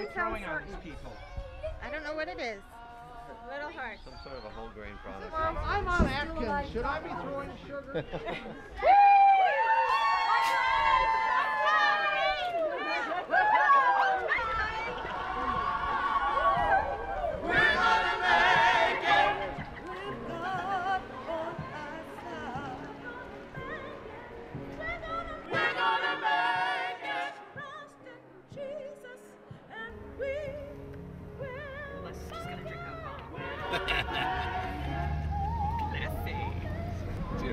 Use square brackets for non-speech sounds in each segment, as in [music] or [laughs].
you throwing on these people? I don't know what it is. A little hard. Some sort of a whole grain product. Mom, I'm on Atkins. Should I be throwing sugar? [laughs] [laughs]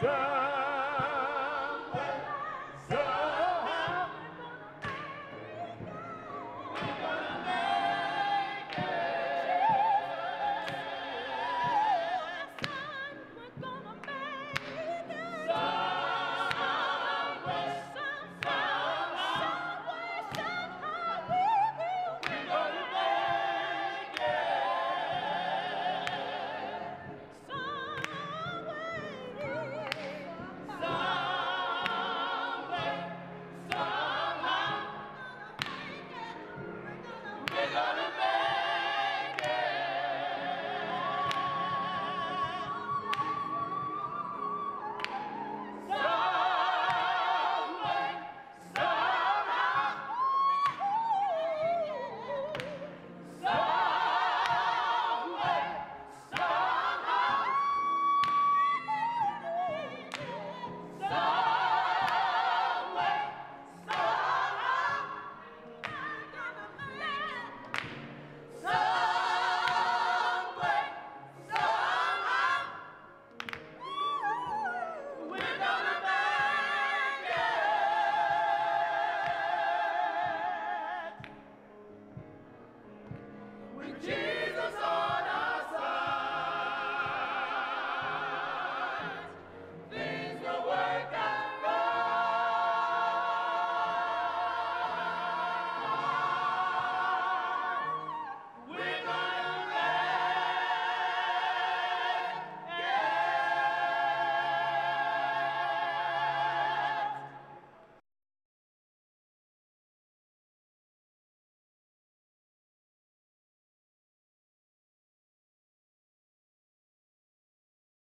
Some